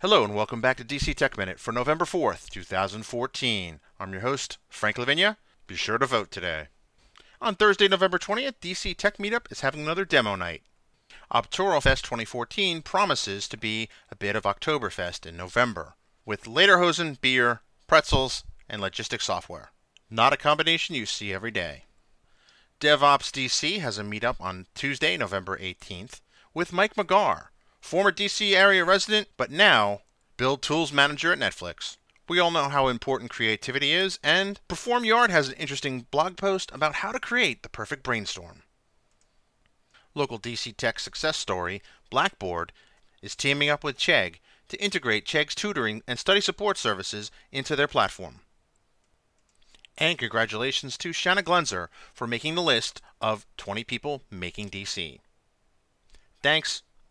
Hello and welcome back to DC Tech Minute for November 4th, 2014. I'm your host, Frank Lavinia. Be sure to vote today. On Thursday, November 20th, DC Tech Meetup is having another demo night. Fest 2014 promises to be a bit of Oktoberfest in November, with Lederhosen, beer, pretzels, and logistics software. Not a combination you see every day. DevOps DC has a meetup on Tuesday, November 18th, with Mike McGarr, former DC area resident, but now build tools manager at Netflix. We all know how important creativity is, and PerformYard has an interesting blog post about how to create the perfect brainstorm. Local DC Tech success story, Blackboard, is teaming up with Chegg to integrate Chegg's tutoring and study support services into their platform. And congratulations to Shana Glenzer for making the list of 20 people making DC. Thanks,